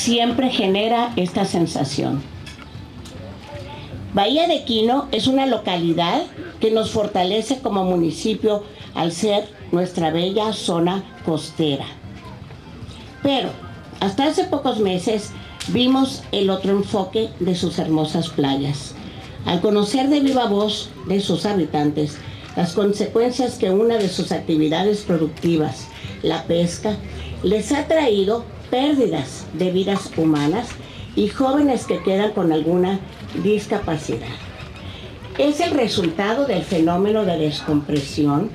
siempre genera esta sensación. Bahía de Quino es una localidad que nos fortalece como municipio al ser nuestra bella zona costera. Pero hasta hace pocos meses vimos el otro enfoque de sus hermosas playas. Al conocer de viva voz de sus habitantes las consecuencias que una de sus actividades productivas, la pesca, les ha traído pérdidas de vidas humanas y jóvenes que quedan con alguna discapacidad. Es el resultado del fenómeno de descompresión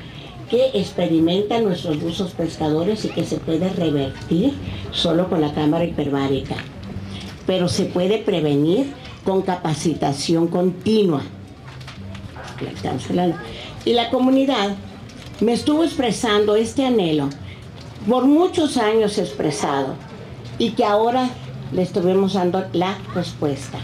que experimentan nuestros buzos pescadores y que se puede revertir solo con la cámara hiperbárica. Pero se puede prevenir con capacitación continua. Y la comunidad me estuvo expresando este anhelo por muchos años expresado y que ahora le estuvimos dando la respuesta.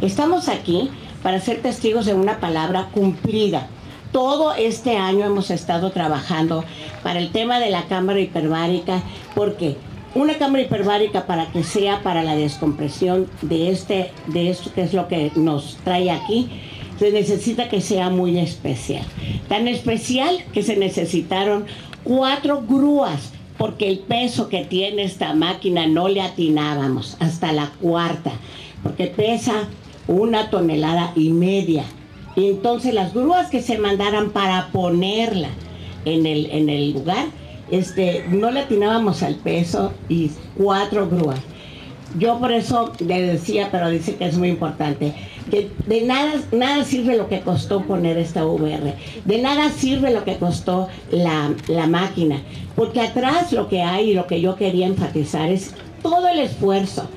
Estamos aquí para ser testigos de una palabra cumplida. Todo este año hemos estado trabajando para el tema de la cámara hiperbárica, porque una cámara hiperbárica para que sea para la descompresión de este, de esto que es lo que nos trae aquí, se necesita que sea muy especial. Tan especial que se necesitaron cuatro grúas porque el peso que tiene esta máquina no le atinábamos hasta la cuarta, porque pesa una tonelada y media. Entonces las grúas que se mandaran para ponerla en el, en el lugar, este, no le atinábamos al peso y cuatro grúas. Yo por eso le decía, pero dice que es muy importante, que de nada, nada sirve lo que costó poner esta VR, de nada sirve lo que costó la, la máquina, porque atrás lo que hay y lo que yo quería enfatizar es todo el esfuerzo,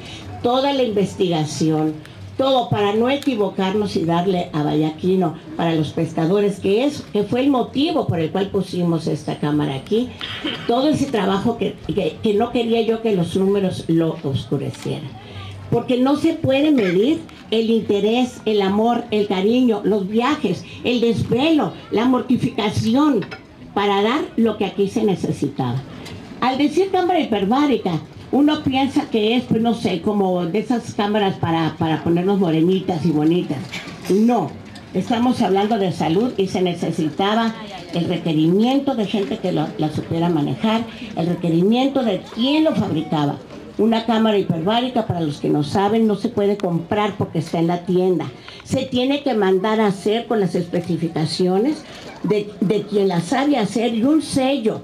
toda la investigación, todo para no equivocarnos y darle a Vallaquino para los pescadores, que es que fue el motivo por el cual pusimos esta cámara aquí. Todo ese trabajo que, que no quería yo que los números lo oscurecieran. Porque no se puede medir el interés, el amor, el cariño, los viajes, el desvelo, la mortificación para dar lo que aquí se necesitaba. Al decir cámara hiperbárica, uno piensa que es, pues no sé, como de esas cámaras para, ponernos morenitas y bonitas. No, estamos hablando de salud y se necesitaba el requerimiento de gente que la supiera manejar, el requerimiento de quién lo fabricaba. Una cámara hiperbárica, para los que no saben, no se puede comprar porque está en la tienda. Se tiene que mandar a hacer con las especificaciones de, de quien la sabe hacer y un sello